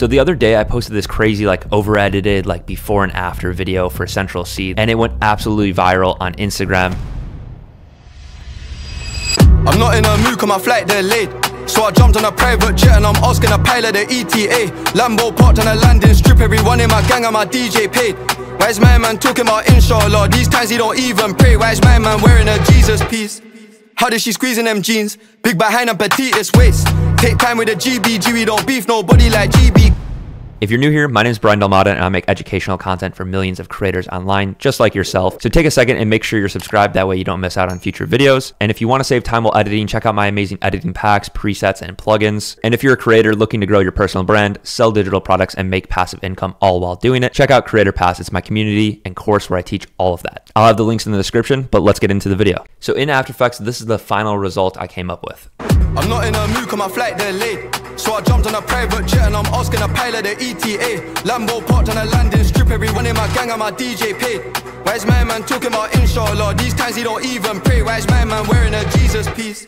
So the other day I posted this crazy like over edited like before and after video for Central Cee and it went absolutely viral on Instagram. I'm not in a mood cause my flight delayed So I jumped on a private jet and I'm asking a pilot the ETA Lambo parked on a landing strip Everyone in my gang and my DJ paid Why is my man talking about inshallah? These times he don't even pray Why is my man wearing a Jesus piece? How did she squeeze in them jeans? Big behind and petite waist Take time with a GBG, we don't beef nobody like GB if you're new here, my name is Bryan Delimata and I make educational content for millions of creators online, just like yourself. So take a second and make sure you're subscribed. That way you don't miss out on future videos. And if you want to save time while editing, check out my amazing editing packs, presets, and plugins. And if you're a creator looking to grow your personal brand, sell digital products, and make passive income all while doing it, check out Creator Pass. It's my community and course where I teach all of that. I'll have the links in the description, but let's get into the video. So in After Effects, this is the final result I came up with. I'm not in a mood cause my flight delayed So I jumped on a private jet and I'm asking a pilot the ETA Lambo parked on a landing strip Everyone in my gang and my DJ paid. Why is my man talking about inshallah? These times he don't even pray. Why is my man wearing a Jesus piece?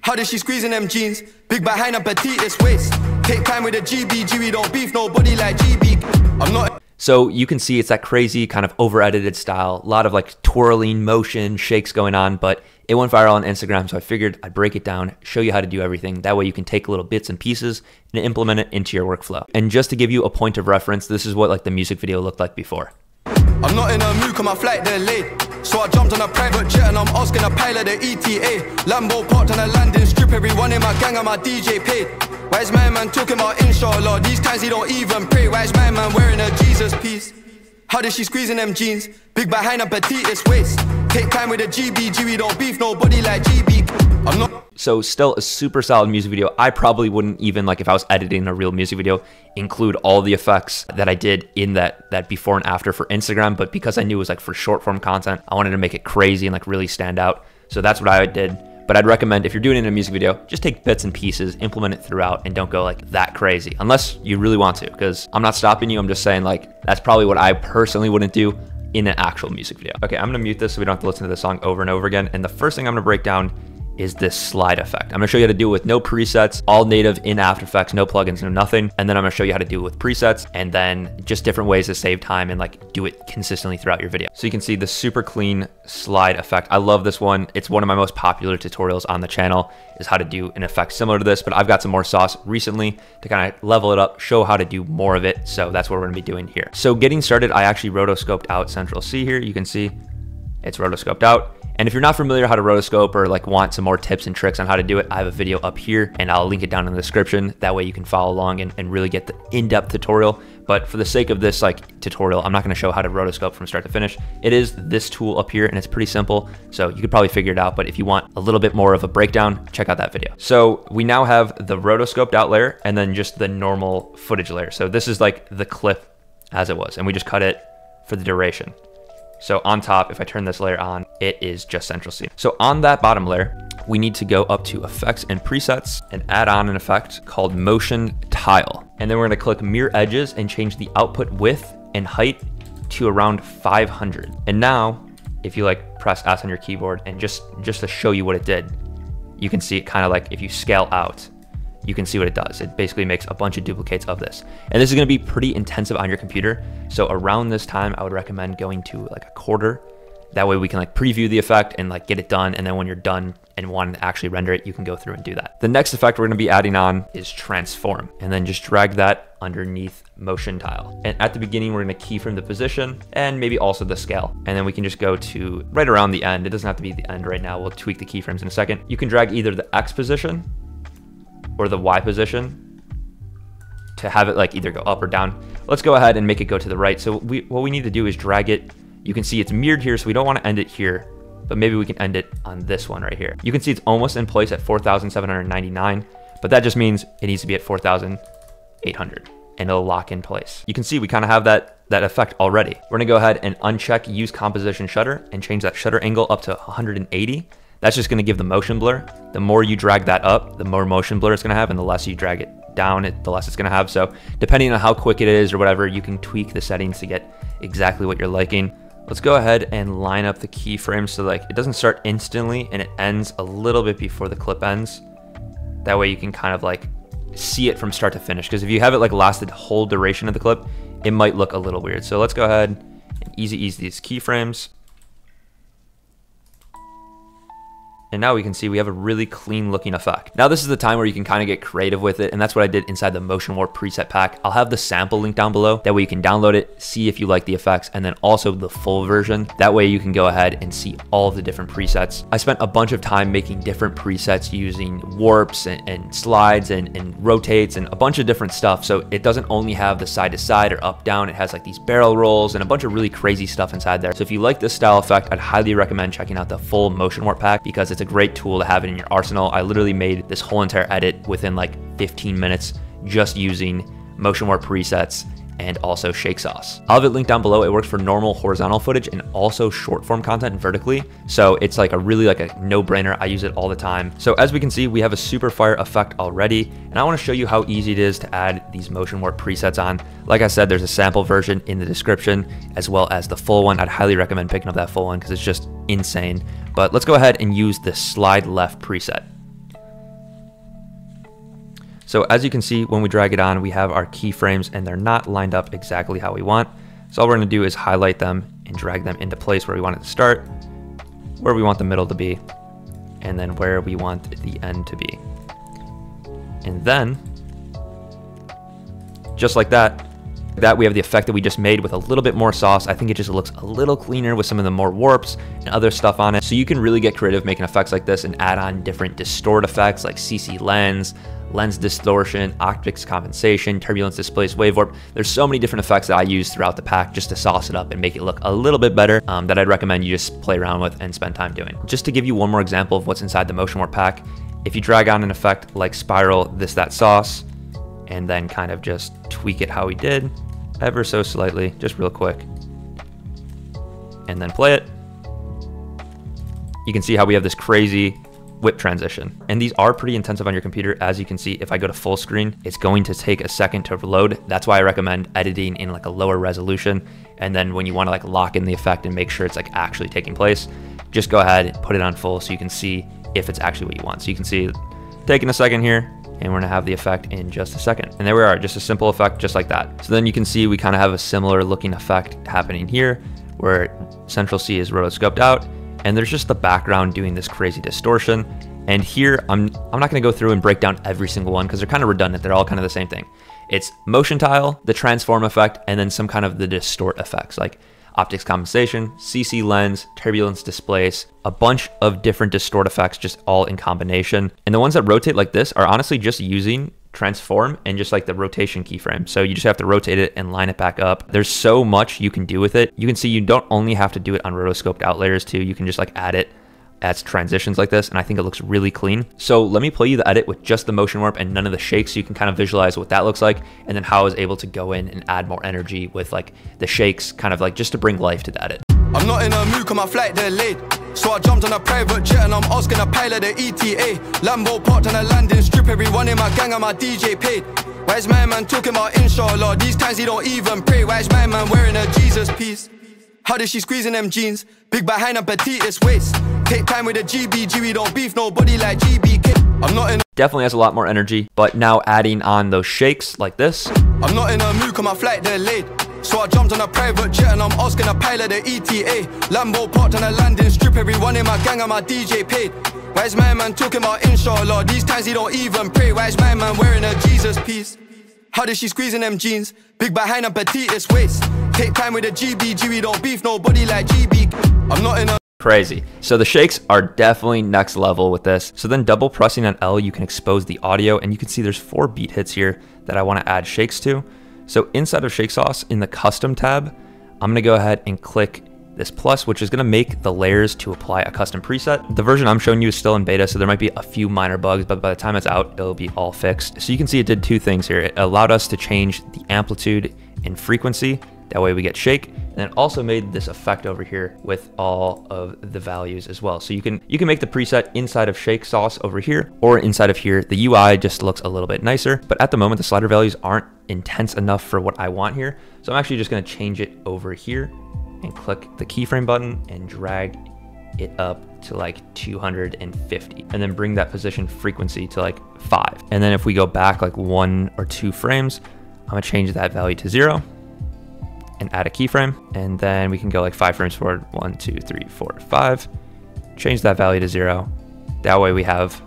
How did she squeeze in them jeans? Big behind and petite waist. Take time with a GBG We don't beef nobody like GB I'm not so you can see it's that crazy kind of over edited style, a lot of like twirling motion, shakes going on, but it went viral on Instagram. So I figured I'd break it down, show you how to do everything. That way you can take little bits and pieces and implement it into your workflow. And just to give you a point of reference, this is what like the music video looked like before. I'm not in a mood cause my flight delayed So I jumped on a private jet and I'm asking a pilot the ETA Lambo parked on a landing strip Everyone in my gang and my DJ paid why is my man talking about inshallah? These times he don't even pray. Why is my man wearing a Jesus piece? How did she squeeze in them jeans? Big behind and petite waist. Take time with a GBG, we don't beef nobody like GB. I'm not. So still a super solid music video. I probably wouldn't even like if I was editing a real music video, include all the effects that I did in that that before and after for Instagram. But because I knew it was like for short form content, I wanted to make it crazy and like really stand out. So that's what I did. But I'd recommend if you're doing it in a music video, just take bits and pieces, implement it throughout, and don't go like that crazy unless you really want to. Because I'm not stopping you. I'm just saying like that's probably what I personally wouldn't do in an actual music video. Okay, I'm gonna mute this so we don't have to listen to the song over and over again. And the first thing I'm gonna break down is this slide effect. I'm gonna show you how to do it with no presets, all native in After Effects, no plugins, no nothing. And then I'm gonna show you how to do it with presets and then just different ways to save time and like do it consistently throughout your video. So you can see the super clean slide effect. I love this one. It's one of my most popular tutorials on the channel is how to do an effect similar to this, but I've got some more sauce recently to kind of level it up, show how to do more of it. So that's what we're gonna be doing here. So getting started, I actually rotoscoped out Central Cee here. You can see it's rotoscoped out. And if you're not familiar how to rotoscope or like want some more tips and tricks on how to do it, I have a video up here and I'll link it down in the description. That way you can follow along and, and really get the in-depth tutorial. But for the sake of this like tutorial, I'm not gonna show how to rotoscope from start to finish. It is this tool up here and it's pretty simple. So you could probably figure it out. But if you want a little bit more of a breakdown, check out that video. So we now have the rotoscoped out layer and then just the normal footage layer. So this is like the clip as it was and we just cut it for the duration. So on top, if I turn this layer on, it is just Central Cee. So on that bottom layer, we need to go up to effects and presets and add on an effect called motion tile. And then we're gonna click mirror edges and change the output width and height to around 500. And now, if you like press S on your keyboard and just, just to show you what it did, you can see it kind of like if you scale out, you can see what it does. It basically makes a bunch of duplicates of this. And this is gonna be pretty intensive on your computer. So around this time, I would recommend going to like a quarter. That way we can like preview the effect and like get it done. And then when you're done and want to actually render it, you can go through and do that. The next effect we're gonna be adding on is transform. And then just drag that underneath motion tile. And at the beginning, we're gonna keyframe the position and maybe also the scale. And then we can just go to right around the end. It doesn't have to be the end right now. We'll tweak the keyframes in a second. You can drag either the X position or the Y position to have it like either go up or down. Let's go ahead and make it go to the right. So we, what we need to do is drag it. You can see it's mirrored here, so we don't want to end it here, but maybe we can end it on this one right here. You can see it's almost in place at 4,799, but that just means it needs to be at 4,800 and it'll lock in place. You can see we kind of have that, that effect already. We're gonna go ahead and uncheck use composition shutter and change that shutter angle up to 180 that's just gonna give the motion blur. The more you drag that up, the more motion blur it's gonna have, and the less you drag it down, it, the less it's gonna have. So depending on how quick it is or whatever, you can tweak the settings to get exactly what you're liking. Let's go ahead and line up the keyframes so like it doesn't start instantly and it ends a little bit before the clip ends. That way you can kind of like see it from start to finish. Because if you have it like lasted the whole duration of the clip, it might look a little weird. So let's go ahead and easy ease these keyframes. And now we can see we have a really clean looking effect. Now this is the time where you can kind of get creative with it. And that's what I did inside the Motion Warp preset pack. I'll have the sample link down below. That way you can download it, see if you like the effects, and then also the full version. That way you can go ahead and see all the different presets. I spent a bunch of time making different presets using warps and, and slides and, and rotates and a bunch of different stuff. So it doesn't only have the side to side or up down. It has like these barrel rolls and a bunch of really crazy stuff inside there. So if you like this style effect, I'd highly recommend checking out the full Motion Warp pack because it's it's a great tool to have it in your arsenal. I literally made this whole entire edit within like 15 minutes just using motion warp presets and also shake sauce. I'll have it linked down below. It works for normal horizontal footage and also short form content vertically. So it's like a really like a no brainer. I use it all the time. So as we can see, we have a super fire effect already. And I wanna show you how easy it is to add these motion warp presets on. Like I said, there's a sample version in the description as well as the full one. I'd highly recommend picking up that full one because it's just insane. But let's go ahead and use the slide left preset. So as you can see, when we drag it on, we have our keyframes and they're not lined up exactly how we want. So all we're gonna do is highlight them and drag them into place where we want it to start, where we want the middle to be, and then where we want the end to be. And then, just like that, that we have the effect that we just made with a little bit more sauce. I think it just looks a little cleaner with some of the more warps and other stuff on it. So you can really get creative making effects like this and add on different distort effects like CC lens, lens distortion, optics compensation, turbulence displace, wave warp. There's so many different effects that I use throughout the pack just to sauce it up and make it look a little bit better um, that I'd recommend you just play around with and spend time doing. Just to give you one more example of what's inside the Motion Warp pack, if you drag on an effect like Spiral, This That Sauce, and then kind of just tweak it how we did, ever so slightly, just real quick, and then play it, you can see how we have this crazy whip transition. And these are pretty intensive on your computer. As you can see, if I go to full screen, it's going to take a second to load. That's why I recommend editing in like a lower resolution. And then when you want to like lock in the effect and make sure it's like actually taking place, just go ahead and put it on full so you can see if it's actually what you want. So you can see taking a second here, and we're gonna have the effect in just a second. And there we are, just a simple effect just like that. So then you can see we kind of have a similar looking effect happening here where Central Cee is rotoscoped out and there's just the background doing this crazy distortion. And here, I'm, I'm not gonna go through and break down every single one because they're kind of redundant. They're all kind of the same thing. It's motion tile, the transform effect, and then some kind of the distort effects like optics compensation, CC lens, turbulence displace, a bunch of different distort effects just all in combination. And the ones that rotate like this are honestly just using transform and just like the rotation keyframe. So you just have to rotate it and line it back up. There's so much you can do with it. You can see you don't only have to do it on rotoscoped out layers too. You can just like add it as transitions like this and I think it looks really clean. So let me play you the edit with just the motion warp and none of the shakes so you can kind of visualize what that looks like and then how I was able to go in and add more energy with like the shakes kind of like just to bring life to the edit. I'm not in a mood cause my flight delayed. So I jumped on a private jet and I'm asking a pilot the ETA Lambo parked on a landing strip Everyone in my gang and my DJ paid. Why is my man talking about inshallah? These times he don't even pray. Why is my man wearing a Jesus piece? How does she squeezing them jeans? Big behind and petite waist Take time with the GBG We don't beef nobody like GBK I'm not in Definitely has a lot more energy But now adding on those shakes like this. I'm not in a mood cause my flight delayed. So I jumped on a private jet and I'm asking a pilot the ETA Lambo parked on a landing strip, everyone in my gang and my DJ paid. Why is my man talking about inshallah? These times he don't even pray. Why is my man wearing a Jesus piece? How does she squeezing them jeans? Big behind and petite waist. Take time with the GBG, we don't beef nobody like GB I'm not in a Crazy. So the shakes are definitely next level with this. So then double pressing on L, you can expose the audio and you can see there's four beat hits here that I wanna add shakes to. So inside of Shake Sauce in the custom tab, I'm gonna go ahead and click this plus, which is gonna make the layers to apply a custom preset. The version I'm showing you is still in beta, so there might be a few minor bugs, but by the time it's out, it'll be all fixed. So you can see it did two things here. It allowed us to change the amplitude and frequency. That way we get shake, and then also made this effect over here with all of the values as well. So you can you can make the preset inside of Shake Sauce over here or inside of here. The UI just looks a little bit nicer, but at the moment the slider values aren't intense enough for what I want here. So I'm actually just gonna change it over here and click the keyframe button and drag it up to like 250 and then bring that position frequency to like five. And then if we go back like one or two frames, I'm gonna change that value to zero and add a keyframe. And then we can go like five frames forward, one, two, three, four, five, change that value to zero. That way we have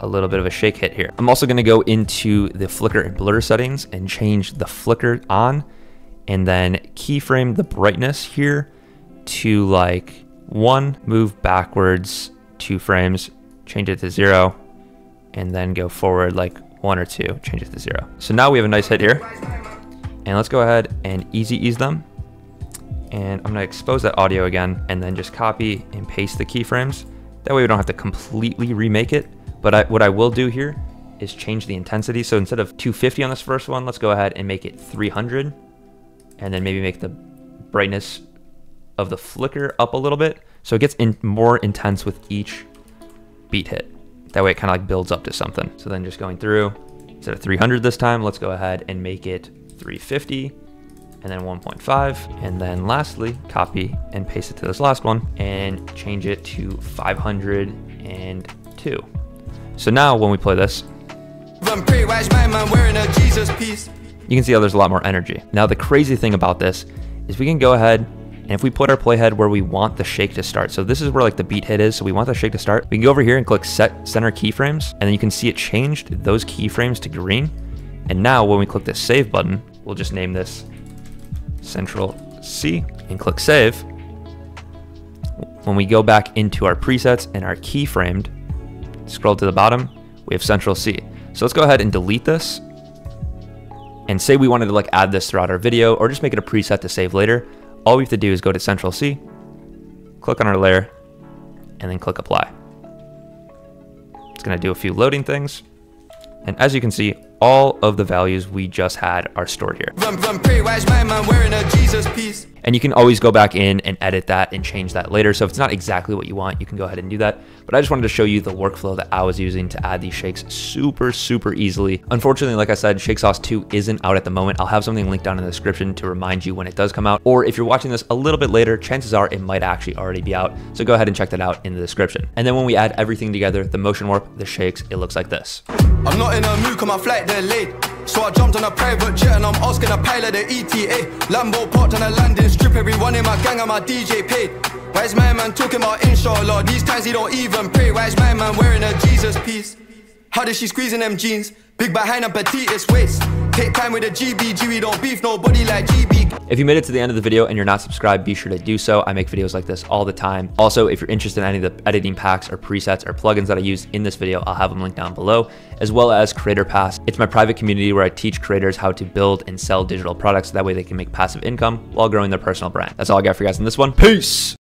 a little bit of a shake hit here. I'm also gonna go into the flicker and blur settings and change the flicker on and then keyframe the brightness here to like one, move backwards two frames, change it to zero, and then go forward like one or two, change it to zero. So now we have a nice hit here. And let's go ahead and easy ease them. And I'm gonna expose that audio again and then just copy and paste the keyframes. That way we don't have to completely remake it. But I, what I will do here is change the intensity. So instead of 250 on this first one, let's go ahead and make it 300 and then maybe make the brightness of the flicker up a little bit so it gets in more intense with each beat hit. That way it kind of like builds up to something. So then just going through, instead of 300 this time, let's go ahead and make it 350 and then 1.5. And then lastly, copy and paste it to this last one and change it to 502. So now when we play this, you can see how there's a lot more energy. Now the crazy thing about this is we can go ahead and if we put our playhead where we want the shake to start, so this is where like the beat hit is, so we want the shake to start, we can go over here and click set center keyframes, and then you can see it changed those keyframes to green. And now when we click the save button, we'll just name this Central Cee and click save. When we go back into our presets and our keyframed, scroll to the bottom, we have Central Cee. So let's go ahead and delete this and say we wanted to like add this throughout our video or just make it a preset to save later, all we have to do is go to Central Cee, click on our layer, and then click apply. It's gonna do a few loading things. And as you can see, all of the values we just had are stored here. And you can always go back in and edit that and change that later. So if it's not exactly what you want, you can go ahead and do that. But I just wanted to show you the workflow that I was using to add these shakes super, super easily. Unfortunately, like I said, Shake Sauce 2 isn't out at the moment. I'll have something linked down in the description to remind you when it does come out. Or if you're watching this a little bit later, chances are it might actually already be out. So go ahead and check that out in the description. And then when we add everything together, the motion warp, the shakes, it looks like this. I'm not in a mood, my flight delayed. So I jumped on a private jet and I'm asking a pilot the ETA. Lambo parked on a landing strip, everyone in my gang and my DJ paid. Why's my man talking about inshallah? These times he don't even pray. Why's my man wearing a Jesus piece? How does she squeeze in them jeans? Big behind and petite waist. Take time with a GBG, we don't beef nobody like GB. If you made it to the end of the video and you're not subscribed, be sure to do so. I make videos like this all the time. Also, if you're interested in any of the editing packs or presets or plugins that I use in this video, I'll have them linked down below, as well as Creator Pass. It's my private community where I teach creators how to build and sell digital products. That way they can make passive income while growing their personal brand. That's all I got for you guys in this one. Peace!